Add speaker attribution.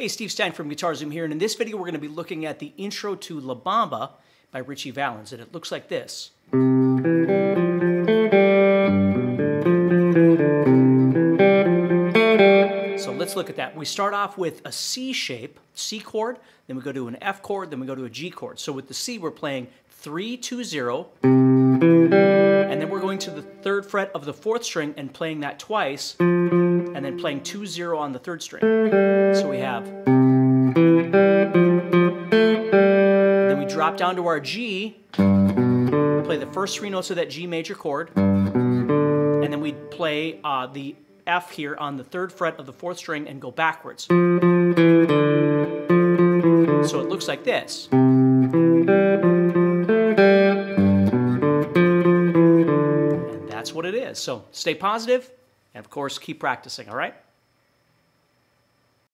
Speaker 1: Hey, Steve Stine from GuitarZoom here, and in this video we're going to be looking at the intro to La Bamba by Ritchie Valens, and it looks like this. So let's look at that. We start off with a C shape, C chord, then we go to an F chord, then we go to a G chord. So with the C, we're playing 3, 2, 0, and then we're going to the third fret of the fourth string and playing that twice, and then playing 2 0 on the third string. So we have. Then we drop down to our G, play the first three notes of that G major chord, and then we play uh, the F here on the third fret of the fourth string and go backwards. So it looks like this. And that's what it is. So stay positive, and of course, keep practicing, all right?